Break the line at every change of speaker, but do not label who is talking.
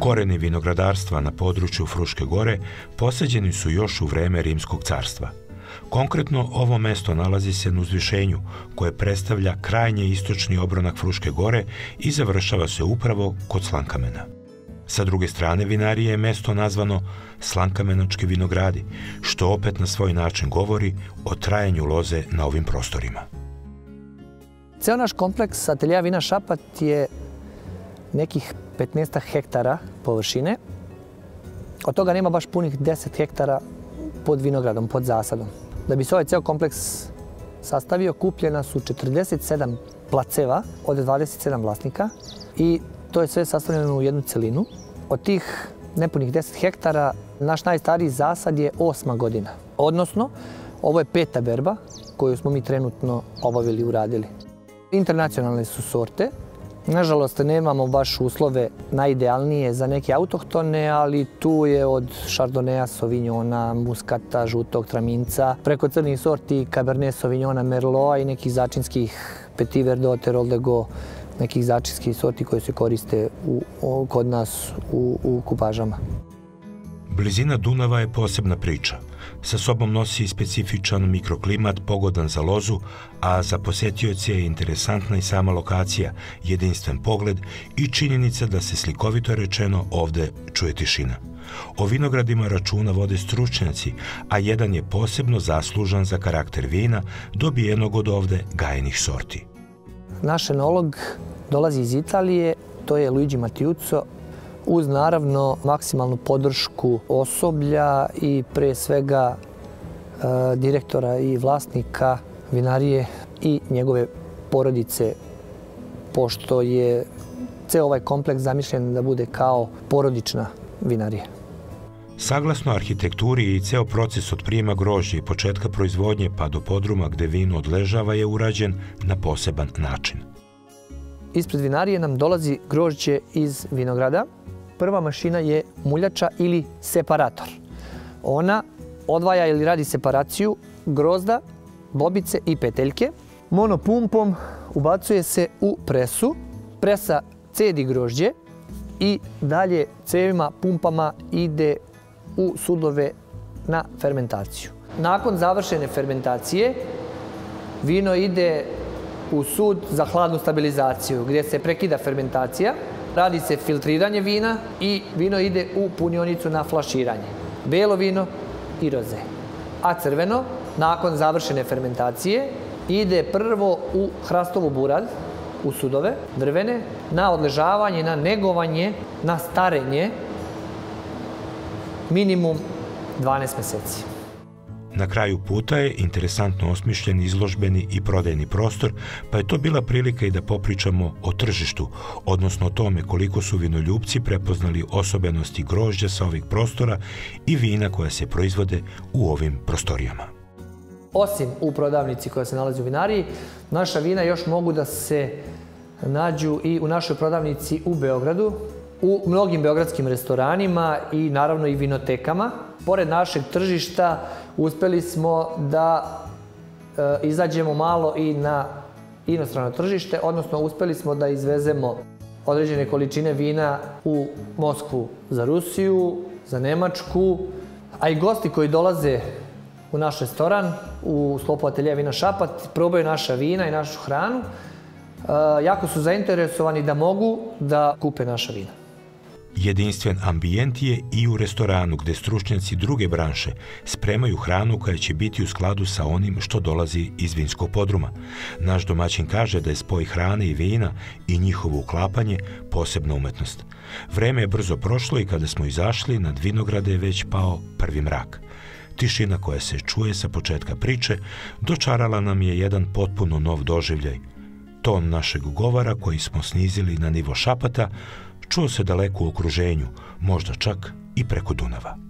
Koreni vinogradarstva na području Fruške gore posađeni su još u vreme Rimskog carstva. Konkretno, ovo mesto nalazi se na uzvišenju, koje predstavlja krajnje istočni obronak Fruške gore i završava se upravo kod Slankamena. Sa druge strane vinarije je mesto nazvano Slankamenački vinogradi, što opet na svoj način govori o trajanju loze na ovim prostorima.
Ceo naš kompleks atelija Vina Šapat je nekih 15 hektara površine. Od toga nema baš punih 10 hektara pod vinogradom, pod zasadom. Da bi se ovaj ceo kompleks sastavio, kupljena su 47 placeva od 27 vlasnika i to je sve sastavljeno u jednu celinu. Od tih nepunih 10 hektara, naš najstariji zasad je osma godina. Odnosno, ovo je peta berba koju smo mi trenutno obavili i uradili. Internacionalne su sorte, Nažalost, nemamo baš uslove najidealnije za neke autohtone, ali tu je od šardoneja, sovinjona, muskata, žutog traminca, preko crnih sorti Cabernet Sauvignona, Merloa i nekih začinskih Petit Verdot, Roldego, nekih začinskih sorti koje se koriste u, kod nas u, u kupažama.
Blizina Dunava je posebna priča. Sa sobom nosi specifičan mikroklimat pogodan za lozu, a za posetioce je interesantna i sama lokacija, jedinstven pogled i činjenica da se slikovito rečeno ovde čuje tišina. O vinogradima računa vode stručnjaci, a jedan je posebno zaslužan za karakter vina dobijenog od ovde gajenih sorti.
Naš enolog dolazi iz Italije, to je Luigi Matiuco, uz naravno maksimalnu podršku osoblja i pre svega e, direktora i vlasnika vinarije i njegove porodice, pošto je ceo ovaj kompleks zamišljen da bude kao porodična vinarija.
Saglasno arhitekturi i ceo proces od prijema grožđa i početka proizvodnje pa do podruma gde vino odležava je urađen na poseban način.
Ispred vinarije nam dolazi grožđe iz vinograda, prva mašina je muljača ili separator. Ona odvaja ili radi separaciju grozda, bobice i peteljke. Monopumpom ubacuje se u presu, presa cedi grožđe i dalje cevima, pumpama ide u sudove na fermentaciju. Nakon završene fermentacije, vino ide u sud za hladnu stabilizaciju, gdje se prekida fermentacija, radi se filtriranje vina i vino ide u punionicu na flaširanje. Belo vino i roze. A crveno, nakon završene fermentacije, ide prvo u hrastovu burad, u sudove drvene, na odležavanje, na negovanje, na starenje, minimum 12 meseci.
Na kraju puta je interesantno osmišljen izložbeni i prodajni prostor, pa je to bila prilika i da popričamo o tržištu, odnosno o tome koliko su vinoljubci prepoznali osobenosti grožđa sa ovih prostora i vina koja se proizvode u ovim prostorijama.
Osim u prodavnici koja se nalazi u vinariji, naša vina još mogu da se nađu i u našoj prodavnici u Beogradu, u mnogim beogradskim restoranima i naravno i vinotekama. Pored našeg tržišta uspeli smo da e, izađemo malo i na inostrano tržište, odnosno uspeli smo da izvezemo određene količine vina u Moskvu za Rusiju, za Nemačku, a i gosti koji dolaze u naš restoran, u sklopu atelija Vina Šapat, probaju naša vina i našu hranu, e, jako su zainteresovani da mogu da kupe naša vina.
Jedinstven ambijent je i u restoranu gde stručnjaci druge branše spremaju hranu koja će biti u skladu sa onim što dolazi iz vinskog podruma. Naš domaćin kaže da je spoj hrane i vina i njihovo uklapanje posebna umetnost. Vreme je brzo prošlo i kada smo izašli, nad vinograde je već pao prvi mrak. Tišina koja se čuje sa početka priče dočarala nam je jedan potpuno nov doživljaj. Ton našeg govora koji smo snizili na nivo šapata čuo se daleko u okruženju, možda čak i preko Dunava.